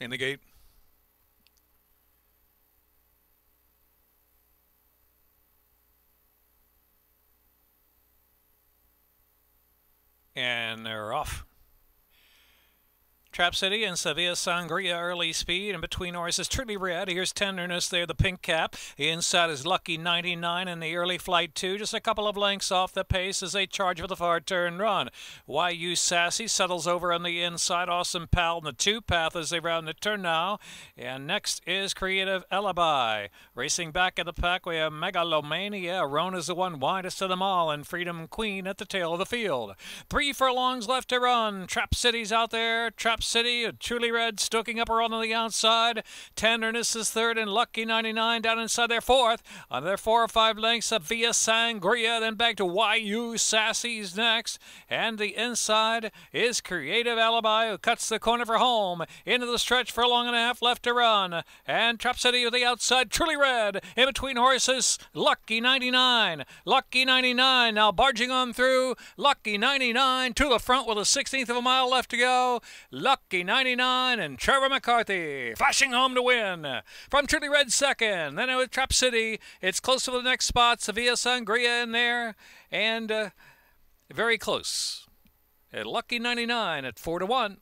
in the gate. And they're off. Trap City and Sevilla Sangria early speed, and between horses Truly Red. Here's Tenderness there, the pink cap. Inside is Lucky 99 in the early flight, too. Just a couple of lengths off the pace as they charge for the far turn run. YU Sassy settles over on the inside. Awesome Pal in the two path as they round the turn now. And next is Creative Alibi. Racing back in the pack, we have Megalomania. Rona's the one widest of them all, and Freedom Queen at the tail of the field. Three furlongs left to run. Trap City's out there. Trap City, Truly Red stoking up around on the outside. Tenderness is third, and Lucky 99 down inside their fourth. On their four or five lengths of Via Sangria, then back to YU Sassy's next. And the inside is Creative Alibi, who cuts the corner for home. Into the stretch for a long and a half left to run. And Trap City with the outside, Truly Red. In between horses, Lucky 99. Lucky 99 now barging on through. Lucky 99 to the front with a 16th of a mile left to go. Lucky Lucky 99 and Trevor McCarthy flashing home to win. From Truly Red second. Then it with Trap City, it's close to the next spot. Sevilla Sangria in there. And uh, very close. At Lucky 99 at 4 to 1.